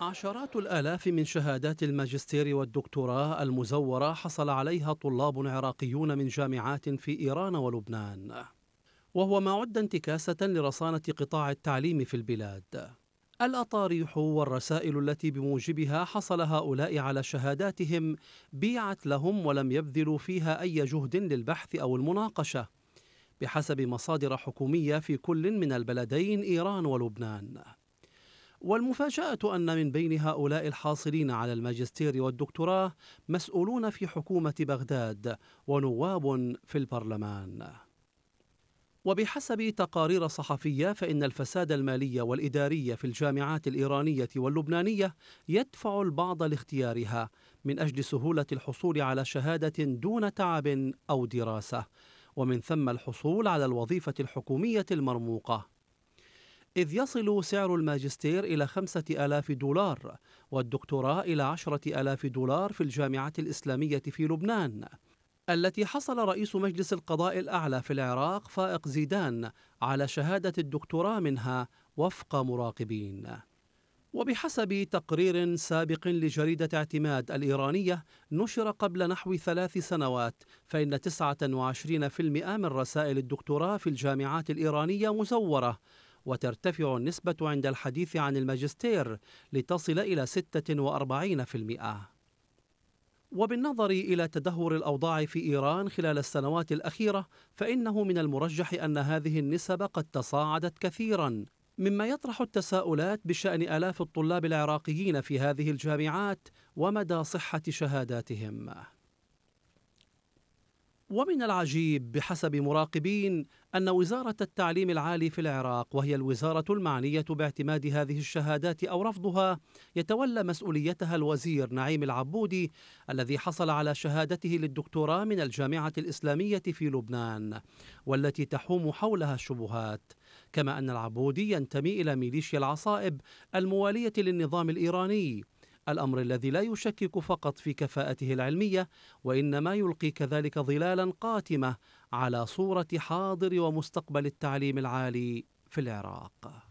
عشرات الآلاف من شهادات الماجستير والدكتوراه المزورة حصل عليها طلاب عراقيون من جامعات في إيران ولبنان. وهو ما عد انتكاسة لرصانة قطاع التعليم في البلاد. الأطاريح والرسائل التي بموجبها حصل هؤلاء على شهاداتهم بيعت لهم ولم يبذلوا فيها أي جهد للبحث أو المناقشة بحسب مصادر حكومية في كل من البلدين إيران ولبنان. والمفاجأة أن من بين هؤلاء الحاصلين على الماجستير والدكتوراه مسؤولون في حكومة بغداد ونواب في البرلمان. وبحسب تقارير صحفية فإن الفساد المالي والإداري في الجامعات الإيرانية واللبنانية يدفع البعض لاختيارها من أجل سهولة الحصول على شهادة دون تعب أو دراسة، ومن ثم الحصول على الوظيفة الحكومية المرموقة. إذ يصل سعر الماجستير إلى خمسة آلاف دولار والدكتوراه إلى عشرة آلاف دولار في الجامعة الإسلامية في لبنان. التي حصل رئيس مجلس القضاء الأعلى في العراق فائق زيدان على شهادة الدكتوراه منها وفق مراقبين. وبحسب تقرير سابق لجريدة اعتماد الإيرانية نشر قبل نحو ثلاث سنوات فإن 29% من رسائل الدكتوراه في الجامعات الإيرانية مزورة وترتفع النسبة عند الحديث عن الماجستير لتصل إلى 46%. وبالنظر إلى تدهور الأوضاع في إيران خلال السنوات الأخيرة فإنه من المرجح أن هذه النسب قد تصاعدت كثيرا مما يطرح التساؤلات بشأن آلاف الطلاب العراقيين في هذه الجامعات ومدى صحة شهاداتهم ومن العجيب بحسب مراقبين أن وزارة التعليم العالي في العراق وهي الوزارة المعنية باعتماد هذه الشهادات أو رفضها يتولى مسؤوليتها الوزير نعيم العبودي الذي حصل على شهادته للدكتوراه من الجامعة الإسلامية في لبنان والتي تحوم حولها الشبهات. كما أن العبودي ينتمي إلى ميليشيا العصائب الموالية للنظام الإيراني. الأمر الذي لا يشكك فقط في كفاءته العلمية وإنما يلقي كذلك ظلالا قاتمة على صورة حاضر ومستقبل التعليم العالي في العراق.